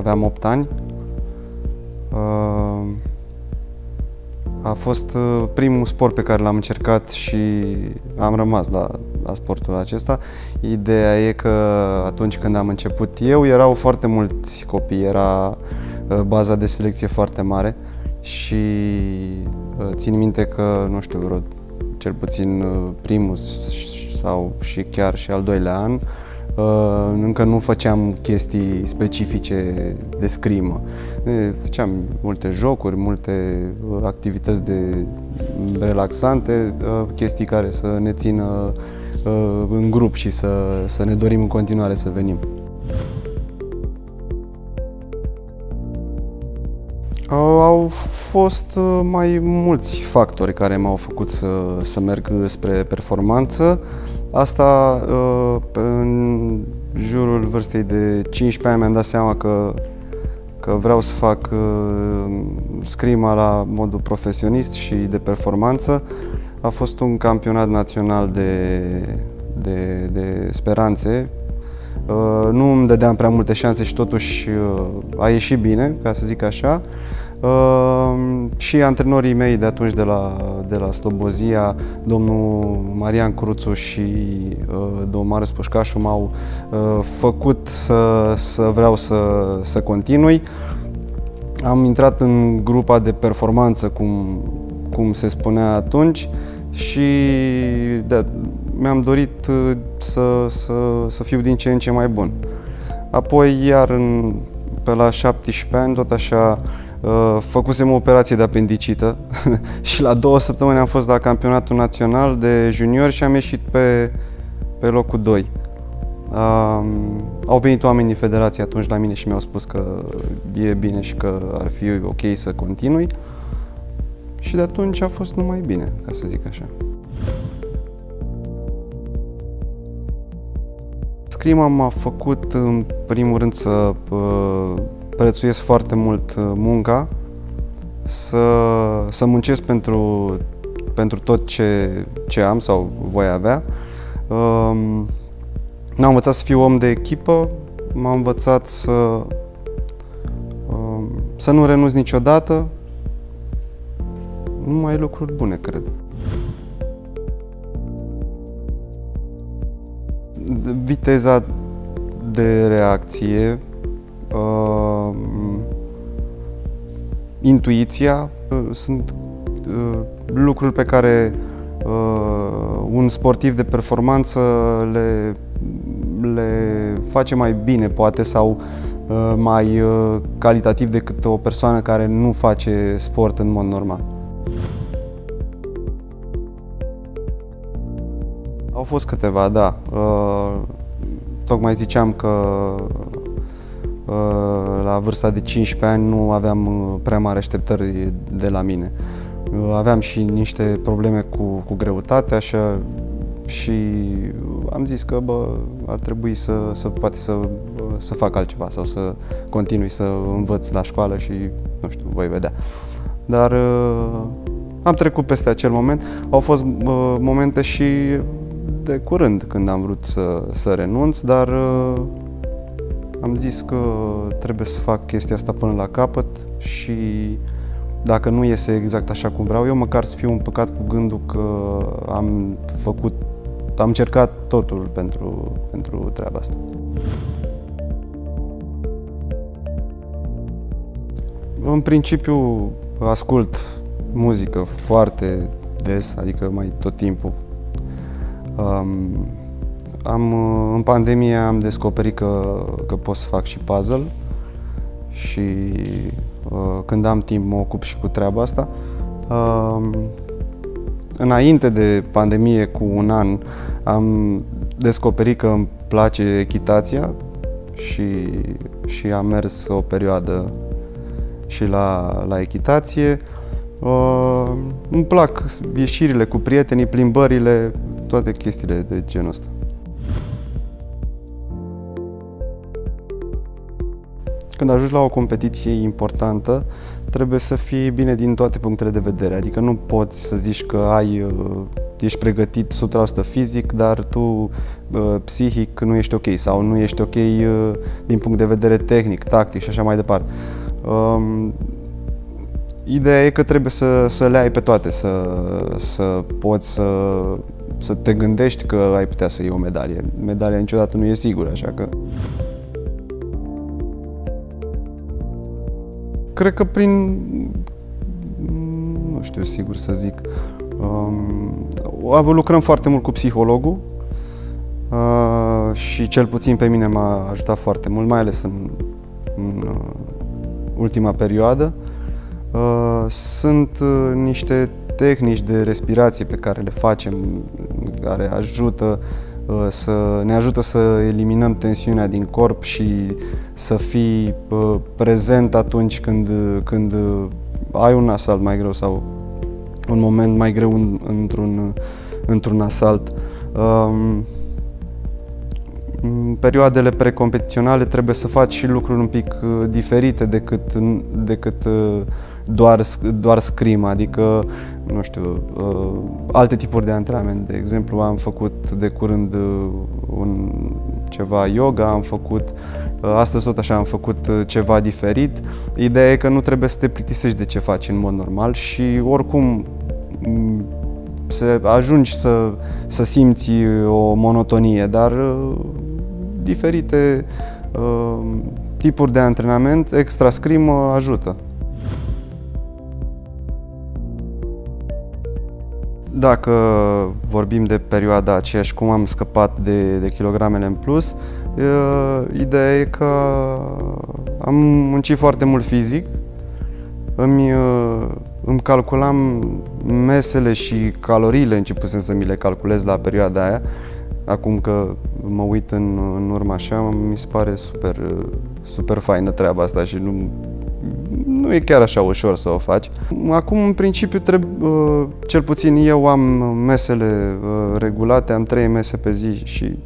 aveam 8 ani. Uh, a fost uh, primul sport pe care l-am încercat și am rămas la, la sportul acesta. Ideea e că atunci când am început eu, erau foarte mulți copii, era uh, baza de selecție foarte mare și țin minte că, nu știu, vreo, cel puțin primul sau și chiar și al doilea an, Uh, încă nu făceam chestii specifice de scrimă. Făceam multe jocuri, multe uh, activități de relaxante, uh, chestii care să ne țină în grup și să, să ne dorim în continuare să venim. Au fost mai mulți factori care m-au făcut să, să merg spre performanță. Asta uh, în jurul vârstei de 15 ani mi-am dat seama că, că vreau să fac uh, scrima la modul profesionist și de performanță. A fost un campionat național de, de, de speranțe. Uh, nu îmi dădeam prea multe șanse și totuși a ieșit bine, ca să zic așa. Uh, și antrenorii mei de atunci de la, de la Slobozia, domnul Marian Cruțu și uh, domnul Marius Pușcașu m-au uh, făcut să, să vreau să, să continui. Am intrat în grupa de performanță, cum, cum se spunea atunci, și de, mi-am dorit uh, să, să, să fiu din ce în ce mai bun. Apoi, iar în, pe la 17 ani, tot așa, Uh, făcusem o operație de apendicită și la două săptămâni am fost la campionatul național de junior și am ieșit pe, pe locul 2. Um, au venit oameni din federație atunci la mine și mi-au spus că e bine și că ar fi ok să continui. Și de atunci a fost numai bine, ca să zic așa. Scrima m-a făcut în primul rând să uh, prețuiesc foarte mult uh, munca, să, să muncesc pentru, pentru tot ce, ce am sau voi avea. Um, am învățat să fiu om de echipă, m-am învățat să, um, să nu renunț niciodată. Numai lucruri bune, cred. Viteza de reacție uh, intuiția, uh, sunt uh, lucruri pe care uh, un sportiv de performanță le, le face mai bine, poate, sau uh, mai uh, calitativ decât o persoană care nu face sport în mod normal. Au fost câteva, da. Uh, tocmai ziceam că Uh, la vârsta de 15 ani nu aveam uh, prea mari așteptări de la mine. Uh, aveam și niște probleme cu, cu greutatea așa, și am zis că bă, ar trebui să, să poate să, să fac altceva sau să continui să învăț la școală și nu știu, voi vedea. Dar am trecut peste acel moment. Au fost momente și de curând când am vrut să, să renunț, dar am zis că trebuie să fac chestia asta până la capăt și dacă nu iese exact așa cum vreau eu, măcar să fiu împăcat cu gândul că am făcut, am încercat totul pentru, pentru treaba asta. În principiu ascult muzică foarte des, adică mai tot timpul. Um, am, uh, în pandemie am descoperit că, că pot să fac și puzzle și uh, când am timp mă ocup și cu treaba asta. Uh, înainte de pandemie cu un an am descoperit că îmi place echitația și, și am mers o perioadă și la, la echitație. Uh, îmi plac ieșirile cu prietenii, plimbările, toate chestiile de genul ăsta. Când ajungi la o competiție importantă, trebuie să fii bine din toate punctele de vedere. Adică nu poți să zici că ai uh, ești pregătit 100% fizic, dar tu uh, psihic nu ești ok sau nu ești ok uh, din punct de vedere tehnic, tactic și așa mai departe. Um, ideea e că trebuie să, să le ai pe toate, să, să poți să, să te gândești că ai putea să iei o medalie. Medalia niciodată nu e sigură, așa că... Cred că prin nu știu sigur să zic. Um, lucrăm foarte mult cu psihologul uh, și cel puțin pe mine m-a ajutat foarte mult, mai ales în, în uh, ultima perioadă. Uh, sunt uh, niște tehnici de respirație pe care le facem, care ajută uh, să ne ajută să eliminăm tensiunea din corp și să fii uh, prezent atunci când, când ai un asalt mai greu sau un moment mai greu în, într-un, într-un asalt. Um, în perioadele precompetiționale trebuie să faci și lucruri un pic uh, diferite decât, decât uh, doar, doar scrim, adică, nu știu, uh, alte tipuri de antrenament. De exemplu, am făcut de curând un, ceva yoga, am făcut Astăzi tot așa am făcut ceva diferit. Ideea e că nu trebuie să te plictisești de ce faci în mod normal și oricum să ajungi să, să simți o monotonie, dar diferite uh, tipuri de antrenament extra scrim ajută. Dacă vorbim de perioada aceea și cum am scăpat de, de kilogramele în plus, ideea e că am muncit foarte mult fizic, îmi, îmi calculam mesele și caloriile, începusem să mi le calculez la perioada aia. Acum că mă uit în, în urmă așa, mi se pare super, super faină treaba asta și nu, nu e chiar așa ușor să o faci. Acum, în principiu, trebuie, uh, cel puțin eu am mesele uh, regulate, am trei mese pe zi și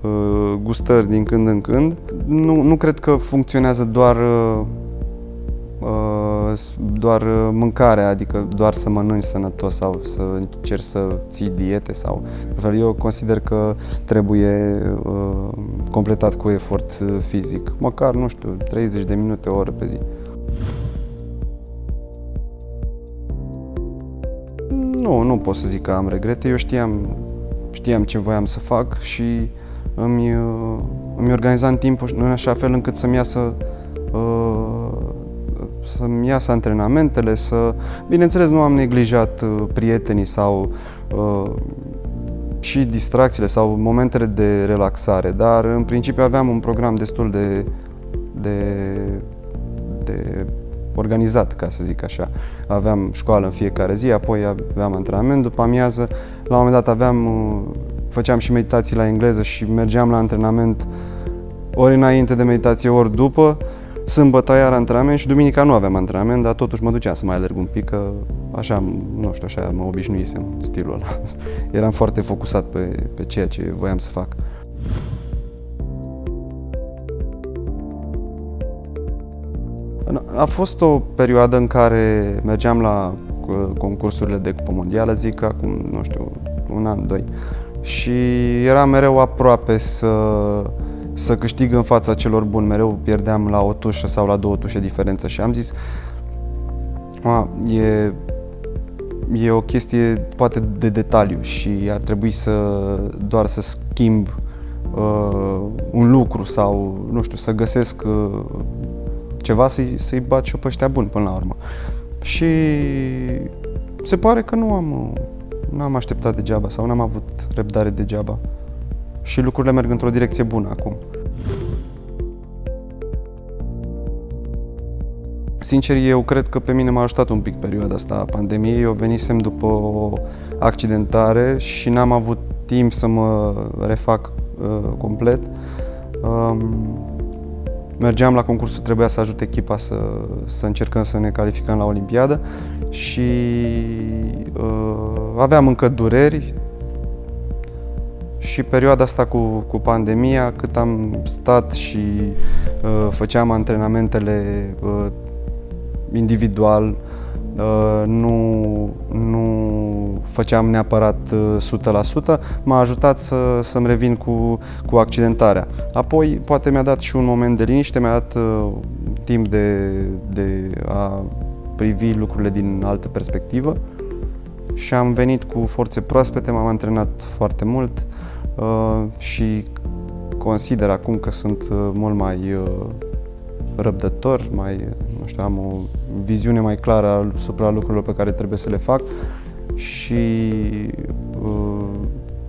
uh, gustări din când în când. Nu, nu cred că funcționează doar doar mâncarea, adică doar să mănânci sănătos sau să încerci să ții diete sau eu consider că trebuie uh, completat cu efort fizic, măcar, nu știu, 30 de minute, o oră pe zi. Nu, nu pot să zic că am regrete, eu știam, știam ce voiam să fac și îmi, îmi organizam timpul în așa fel încât să-mi iasă uh, să-mi iasă antrenamentele, să... Bineînțeles, nu am neglijat uh, prietenii sau uh, și distracțiile sau momentele de relaxare, dar în principiu aveam un program destul de, de, de organizat, ca să zic așa. Aveam școală în fiecare zi, apoi aveam antrenament după amiază. La un moment dat aveam, uh, făceam și meditații la engleză și mergeam la antrenament ori înainte de meditație, ori după. Sâmbătă iar antrenament și duminica nu aveam antrenament, dar totuși mă duceam să mai alerg un pic, că așa, nu știu, așa mă obișnuisem stilul ăla. Eram foarte focusat pe, pe ceea ce voiam să fac. A fost o perioadă în care mergeam la uh, concursurile de cupă mondială, zic acum, nu știu, un an, doi. Și era mereu aproape să să câștig în fața celor buni. Mereu pierdeam la o tușă sau la două tușe diferență și am zis a, e, e o chestie poate de detaliu și ar trebui să doar să schimb uh, un lucru sau, nu știu, să găsesc uh, ceva să-i, să-i bat și pe ăștia buni până la urmă. Și se pare că nu am, nu am așteptat degeaba sau n-am avut răbdare degeaba și lucrurile merg într-o direcție bună acum. Sincer, eu cred că pe mine m-a ajutat un pic perioada asta a pandemiei. Eu venisem după o accidentare și n-am avut timp să mă refac uh, complet. Um, mergeam la concursul, trebuia să ajut echipa să, să încercăm să ne calificăm la Olimpiadă și uh, aveam încă dureri, și perioada asta cu, cu pandemia, cât am stat și uh, făceam antrenamentele uh, individual, uh, nu, nu făceam neapărat 100%, m-a ajutat să, să-mi revin cu, cu accidentarea. Apoi, poate mi-a dat și un moment de liniște, mi-a dat uh, timp de, de a privi lucrurile din altă perspectivă și am venit cu forțe proaspete, m-am antrenat foarte mult uh, și consider acum că sunt uh, mult mai uh, răbdător, mai, nu știu, am o viziune mai clară asupra lucrurilor pe care trebuie să le fac și uh,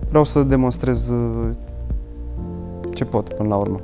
vreau să demonstrez uh, ce pot până la urmă.